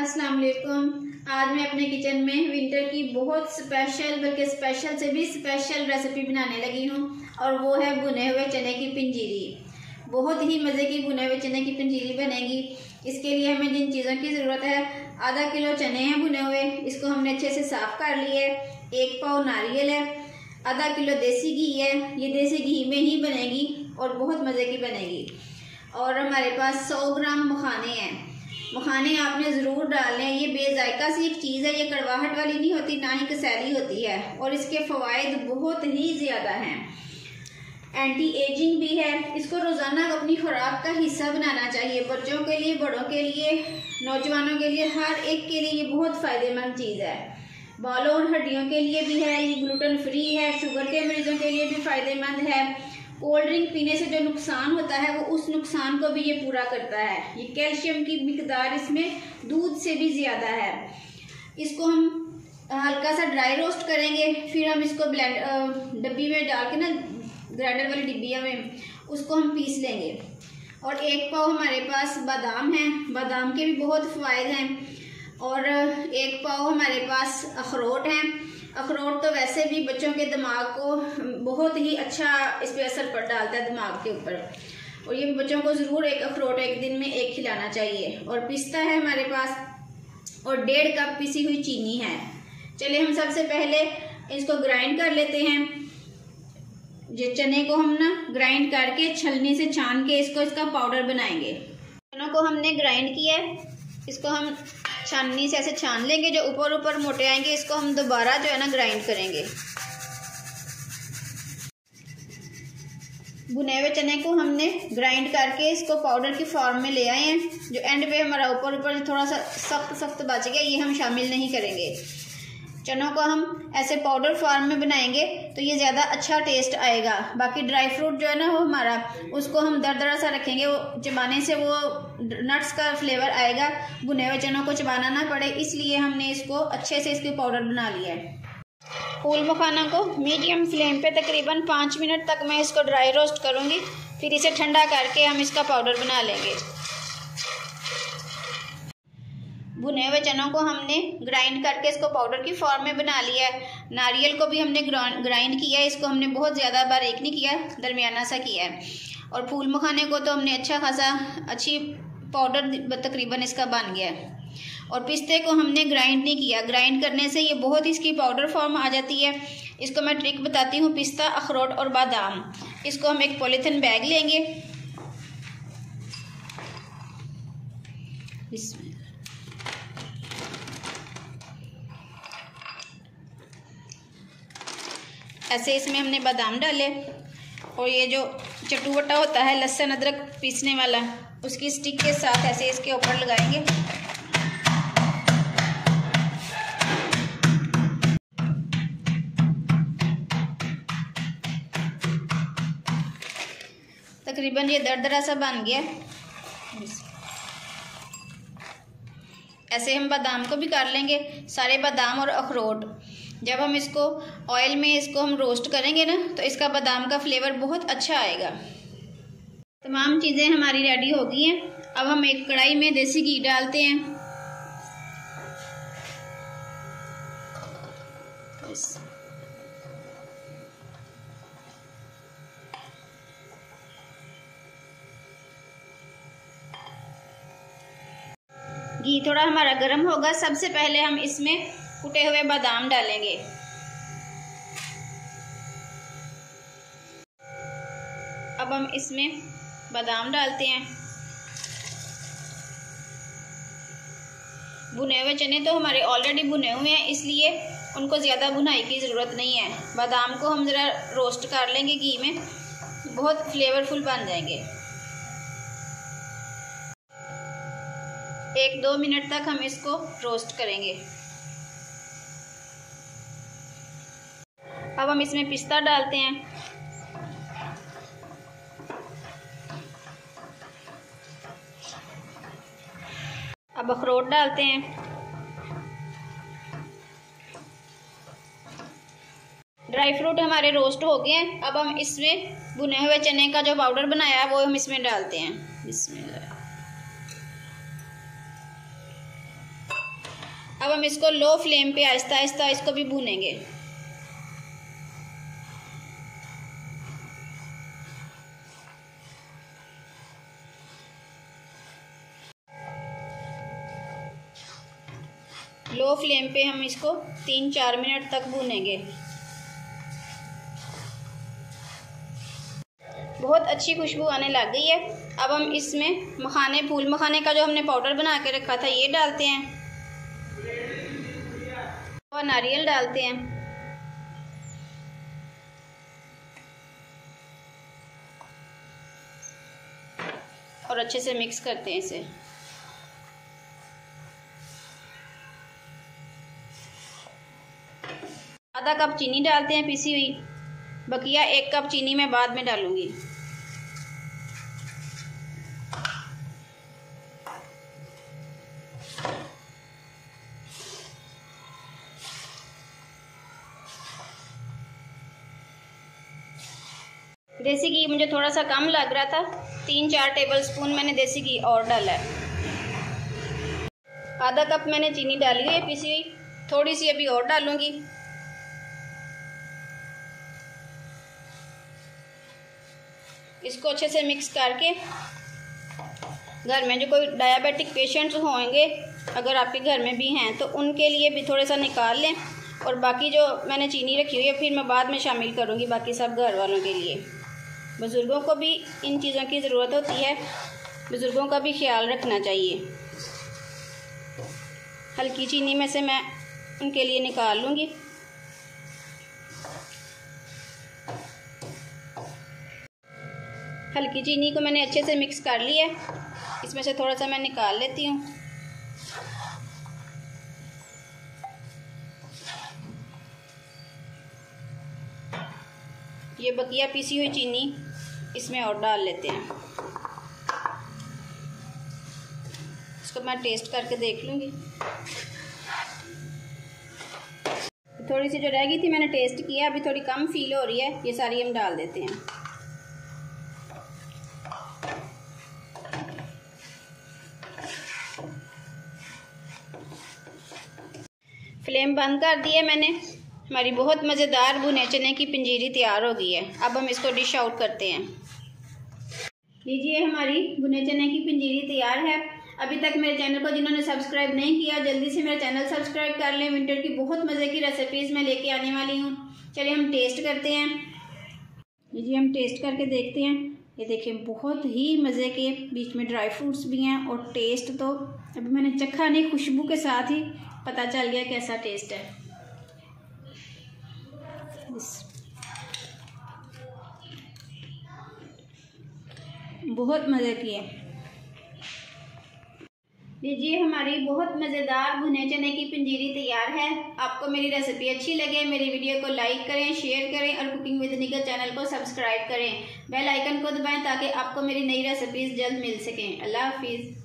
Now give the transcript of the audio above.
अस्सलाम वालेकुम आज मैं अपने किचन में विंटर की बहुत स्पेशल, बल्कि स्पेशल से भी स्पेशल रेसिपी बनाने लगी हूँ, और वो है भुने हुए चने की पंजीरी। बहुत ही मज़े की भुने हुए चने की पंजीरी बनेगी। इसके लिए हमें जिन चीज़ों की ज़रूरत है, आधा किलो चने हैं भुने हुए। इसको हमने अच्छे से साफ़ कर लिए एक पाव नारियल है, आधा किलो देसी घी है। ये देसी घी में ही बनेगी और बहुत मज़े की बनेगी। और हमारे पास सौ ग्राम मखाने हैं। मखाने आपने ज़रूर डालने हैं। ये बेजायका सी एक चीज़ है। ये कड़वाहट वाली नहीं होती, ना ही कसैली होती है। और इसके फ़वाद बहुत ही ज़्यादा हैं। एंटी एजिंग भी है। इसको रोज़ाना अपनी खुराक का हिस्सा बनाना चाहिए। बच्चों के लिए, बड़ों के लिए, नौजवानों के लिए, हर एक के लिए ये बहुत फ़ायदेमंद चीज़ है। बालों और हड्डियों के लिए भी है। ये ग्लूटन फ्री है। शुगर के मरीजों के लिए भी फ़ायदेमंद है। कोल्ड ड्रिंक पीने से जो नुकसान होता है, वो उस नुकसान को भी ये पूरा करता है। ये कैल्शियम की मकदार इसमें दूध से भी ज़्यादा है। इसको हम हल्का सा ड्राई रोस्ट करेंगे, फिर हम इसको ब्लेंड डब्बी में डाल के ना, ग्राइंडर वाली डिब्बिया में, उसको हम पीस लेंगे। और एक पाव हमारे पास बादाम है। बादाम के भी बहुत फ़ायदे हैं। और एक पाव हमारे पास अखरोट है। अखरोट तो वैसे भी बच्चों के दिमाग को बहुत ही अच्छा इस पर असर पड़ डालता है दिमाग के ऊपर। और ये बच्चों को ज़रूर एक अखरोट एक दिन में एक खिलाना चाहिए। और पिस्ता है हमारे पास और डेढ़ कप पिसी हुई चीनी है। चलिए हम सबसे पहले इसको ग्राइंड कर लेते हैं। जो चने को हम ना ग्राइंड करके, छलनी से छान के इसको इसका पाउडर बनाएँगे। चनों को हमने ग्राइंड किया है। इसको हम छाननी से ऐसे छान लेंगे, जो ऊपर ऊपर मोटे आएँगे, इसको हम दोबारा जो है ना ग्राइंड करेंगे। भुने हुए चने को हमने ग्राइंड करके इसको पाउडर की फॉर्म में ले आए हैं। जो एंड पे हमारा ऊपर ऊपर थोड़ा सा सख्त सख्त बच गया, ये हम शामिल नहीं करेंगे। चनों को हम ऐसे पाउडर फॉर्म में बनाएँगे तो ये ज़्यादा अच्छा टेस्ट आएगा। बाकी ड्राई फ्रूट जो है ना वो हमारा, उसको हम दर दरा सा रखेंगे, वो चबाने से वो नट्स का फ्लेवर आएगा। भुने हुए चनों को चबाना ना पड़े, इसलिए हमने इसको अच्छे से इसके पाउडर बना लिया है। फूल मखाना को मीडियम फ्लेम पे तकरीबन पाँच मिनट तक मैं इसको ड्राई रोस्ट करूँगी, फिर इसे ठंडा करके हम इसका पाउडर बना लेंगे। भुने हुए चनों को हमने ग्राइंड करके इसको पाउडर की फॉर्म में बना लिया है। नारियल को भी हमने ग्राइंड किया है, इसको हमने बहुत ज़्यादा बारीक नहीं किया, दरमियाना सा किया है। और फूल मखाने को तो हमने अच्छा खासा, अच्छी पाउडर तकरीबन इसका बन गया है। और पिस्ते को हमने ग्राइंड नहीं किया। ग्राइंड करने से ये बहुत ही इसकी पाउडर फॉर्म आ जाती है। इसको मैं ट्रिक बताती हूँ, पिस्ता, अखरोट और बादाम। इसको हम एक पॉलीथिन बैग लेंगे। इसमें ऐसे इसमें हमने बादाम डाले और ये जो चटूवटा होता है, लहसुन, अदरक पीसने वाला, उसकी स्टिक के साथ ऐसे इसके ऊपर लगाएँगे। तकरीबन ये दरदरा सा बन गया। ऐसे हम बादाम को भी कर लेंगे, सारे बादाम और अखरोट। जब हम इसको ऑयल में इसको हम रोस्ट करेंगे ना तो इसका बादाम का फ्लेवर बहुत अच्छा आएगा। तमाम चीज़ें हमारी रेडी हो गई हैं। अब हम एक कढ़ाई में देसी घी डालते हैं। घी थोड़ा हमारा गर्म होगा। सबसे पहले हम इसमें कुटे हुए बादाम डालेंगे। अब हम इसमें बादाम डालते हैं। भुने हुए चने तो हमारे ऑलरेडी भुने हुए हैं, इसलिए उनको ज़्यादा भुनाई की ज़रूरत नहीं है। बादाम को हम ज़रा रोस्ट कर लेंगे घी में, बहुत फ्लेवरफुल बन जाएँगे। एक दो मिनट तक हम इसको रोस्ट करेंगे। अब हम इसमें पिस्ता डालते हैं। अब अखरोट डालते हैं। ड्राई फ्रूट हमारे रोस्ट हो गए हैं। अब हम इसमें भुने हुए चने का जो पाउडर बनाया है, वो हम इसमें डालते हैं। इसमें अब हम इसको लो फ्लेम पे आहिस्ता आहिस्ता इसको भी भूनेंगे। फ्लेम पे हम इसको तीन चार मिनट तक भूनेंगे। बहुत अच्छी खुशबू आने लग गई है। अब हम इसमें मखाने, फूल मखाने का जो हमने पाउडर बना के रखा था, ये डालते हैं। और नारियल डालते हैं। और अच्छे से मिक्स करते हैं इसे। आधा कप चीनी डालते हैं पीसी हुई। बकिया एक कप चीनी मैं बाद में डालूँगी। देसी घी मुझे थोड़ा सा कम लग रहा था। तीन चार टेबल स्पून मैंने देसी घी और डाला है। आधा कप मैंने चीनी डाली है, पीसी हुई। थोड़ी सी अभी और डालूँगी। इसको अच्छे से मिक्स करके घर में जो कोई डायबिटिक पेशेंट्स होंगे, अगर आपके घर में भी हैं तो उनके लिए भी थोड़ा सा निकाल लें और बाकी जो मैंने चीनी रखी हुई है, फिर मैं बाद में शामिल करूँगी बाकी सब घर वालों के लिए। बुज़ुर्गों को भी इन चीज़ों की ज़रूरत होती है। बुज़ुर्गों का भी ख्याल रखना चाहिए। हल्की चीनी में से मैं उनके लिए निकाल लूँगी। हल्की चीनी को मैंने अच्छे से मिक्स कर लिया है। इसमें से थोड़ा सा मैं निकाल लेती हूँ। ये बकिया पीसी हुई चीनी इसमें और डाल लेते हैं। इसको मैं टेस्ट करके देख लूँगी। थोड़ी सी जो रह गई थी मैंने टेस्ट किया, अभी थोड़ी कम फील हो रही है। ये सारी हम डाल देते हैं। फ्लेम बंद कर दिया मैंने। हमारी बहुत मज़ेदार भुने चने की पंजीरी तैयार हो गई है। अब हम इसको डिश आउट करते हैं। लीजिए, हमारी भुने चने की पंजीरी तैयार है। अभी तक मेरे चैनल को जिन्होंने सब्सक्राइब नहीं किया, जल्दी से मेरा चैनल सब्सक्राइब कर लें। विंटर की बहुत मज़े की रेसिपीज़ मैं लेके आने वाली हूँ। चलिए, हम टेस्ट करते हैं। लीजिए, हम टेस्ट करके देखते हैं। ये देखें बहुत ही मज़े के बीच में ड्राई फ्रूट्स भी हैं और टेस्ट तो अभी मैंने चखा नहीं, खुशबू के साथ ही पता चल गया कैसा टेस्ट है। बहुत मज़े की है लीजिए हमारी बहुत मज़ेदार भुने चने की पंजीरी तैयार है। आपको मेरी रेसिपी अच्छी लगे, मेरी वीडियो को लाइक करें शेयर करें और कुकिंग विद निगर चैनल को सब्सक्राइब करें। बेल आइकन को दबाएँ ताकि आपको मेरी नई रेसिपीज़ जल्द मिल सकें। अल्लाह हाफिज़।